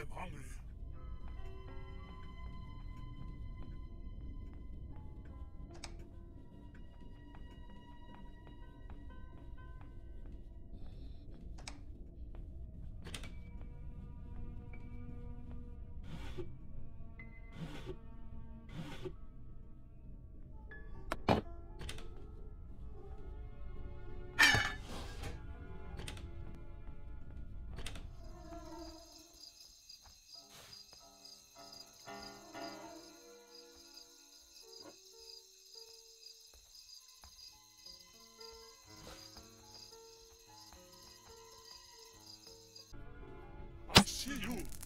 I'm hungry. Tio!